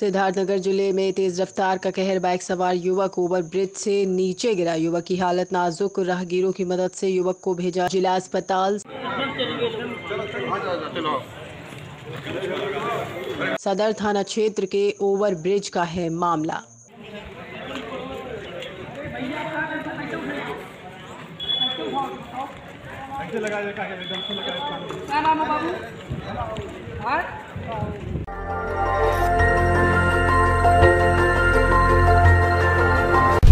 सिद्धार्थनगर ज़िले में तेज रफ्तार का कहर बाइक सवार युवक ओवर ब्रिज से नीचे गिरा। युवक की हालत नाजुक राहगीरों की मदद से युवक को भेजा जिला अस्पताल। सदर थाना क्षेत्र के ओवर ब्रिज का है मामला। है बाबू? हाँ?